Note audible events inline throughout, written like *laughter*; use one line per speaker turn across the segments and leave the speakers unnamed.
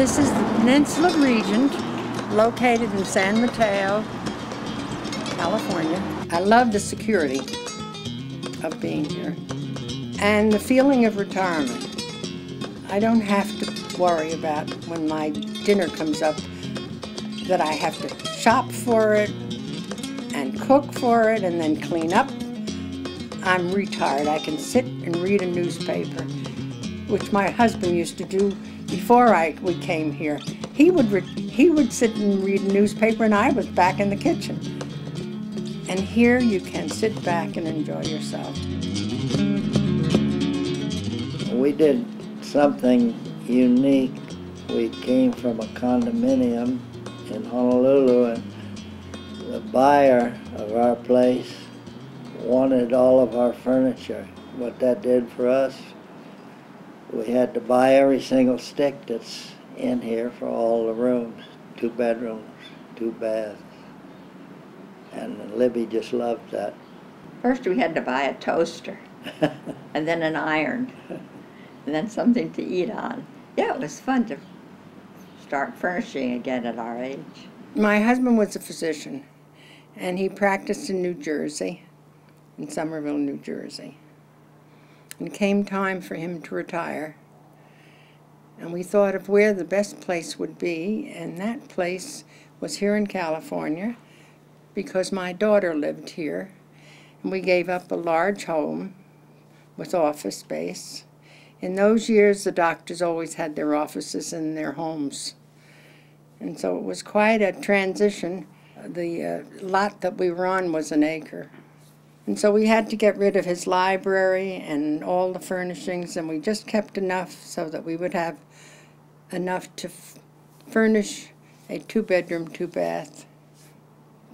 This is the Peninsula Regent, located in San Mateo, California. I love the security of being here and the feeling of retirement. I don't have to worry about when my dinner comes up that I have to shop for it and cook for it and then clean up. I'm retired. I can sit and read a newspaper, which my husband used to do before I we came here. He would he would sit and read a newspaper, and I was back in the kitchen. And here you can sit back and enjoy yourself.
We did something unique. We came from a condominium in Honolulu, and the buyer of our place wanted all of our furniture. What that did for us, we had to buy every single stick that's in here for all the rooms, two bedrooms, two baths. And Libby just loved that.
First, we had to buy a toaster, *laughs* and then an iron, and then something to eat on. Yeah, it was fun to start furnishing again at our age.
My husband was a physician, and he practiced in New Jersey, in Somerville, New Jersey. And came time for him to retire. And we thought of where the best place would be, and that place was here in California because my daughter lived here. And we gave up a large home with office space. In those years, the doctors always had their offices in their homes. And so it was quite a transition. The uh, lot that we were on was an acre. And so we had to get rid of his library and all the furnishings, and we just kept enough so that we would have enough to furnish a two bedroom, two bath.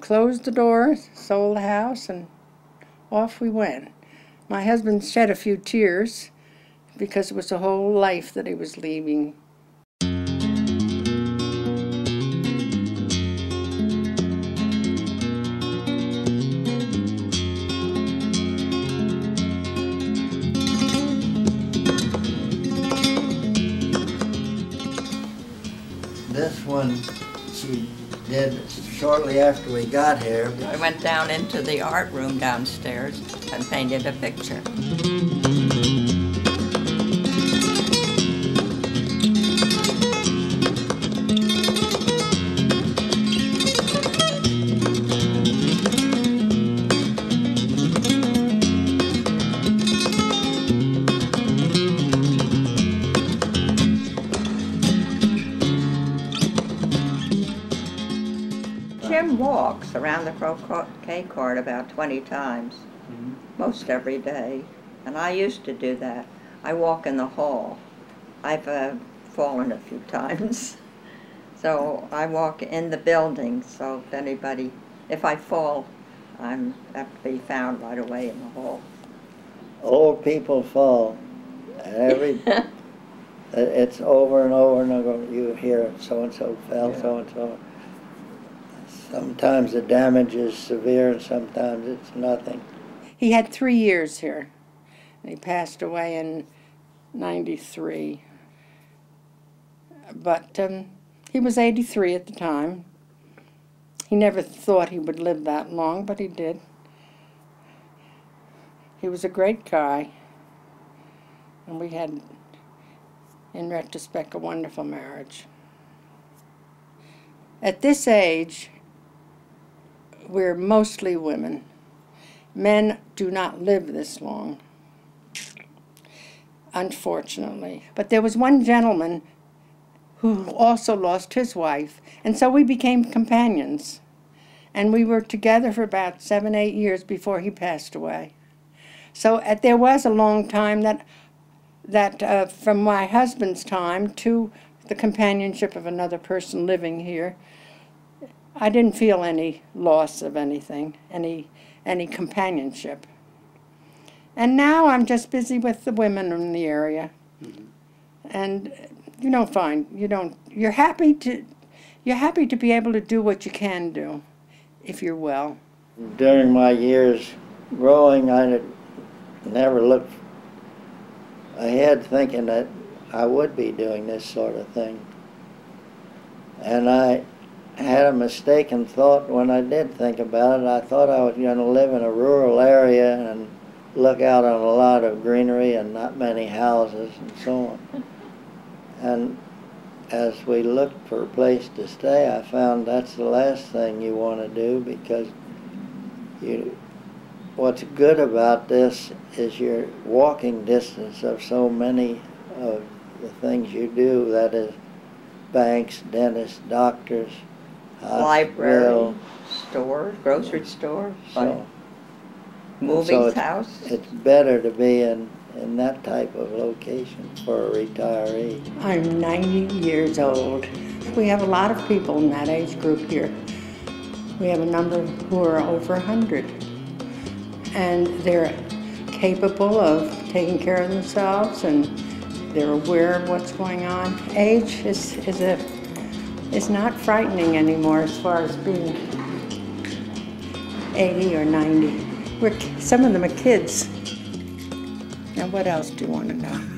Closed the door, sold the house, and off we went. My husband shed a few tears because it was a whole life that he was leaving.
One she did shortly after we got here.
I went down into the art room downstairs and painted a picture. Jim walks around the croquet court about 20 times, most every day. And I used to do that. I walk in the hall. I've uh, fallen a few *laughs* times. So I walk in the building, so if anybody, if I fall, I'm have to be found right away in the hall.
Old people fall. And every *laughs* it's over and over and over. You hear so and so fell, so and so. Sometimes the damage is severe, and sometimes it's nothing.
He had three years here. And he passed away in 93. But um, he was 83 at the time. He never thought he would live that long, but he did. He was a great guy. And we had, in retrospect, a wonderful marriage. At this age, we're mostly women. Men do not live this long, unfortunately. But there was one gentleman who also lost his wife, and so we became companions. And we were together for about seven, eight years before he passed away. So uh, there was a long time that, that uh, from my husband's time to the companionship of another person living here, I didn't feel any loss of anything, any any companionship. And now I'm just busy with the women in the area. Mm-hmm. And uh, you don't find you don't you're happy to you're happy to be able to do what you can do if you're well.
During my years growing, I never looked ahead thinking that I would be doing this sort of thing. And I had a mistaken thought when I did think about it. I thought I was going to live in a rural area and look out on a lot of greenery and not many houses and so on. And as we looked for a place to stay, I found that's the last thing you want to do because you. What's good about this is your walking distance of so many of the things you do. That is, banks, dentists, doctors, Uh,
Library,
store,
stores, grocery store,
So
movies,
so it's-
house.
it's better to be in in that type of location for a retiree.
I'm 90 years old. We have a lot of people in that age group here. We have a number who are over 100. And they're capable of taking care of themselves and they're aware of what's going on. Age is, is a is not frightening anymore as far as being 80 or 90. We're, some of them are kids. Now, what else do you want to know?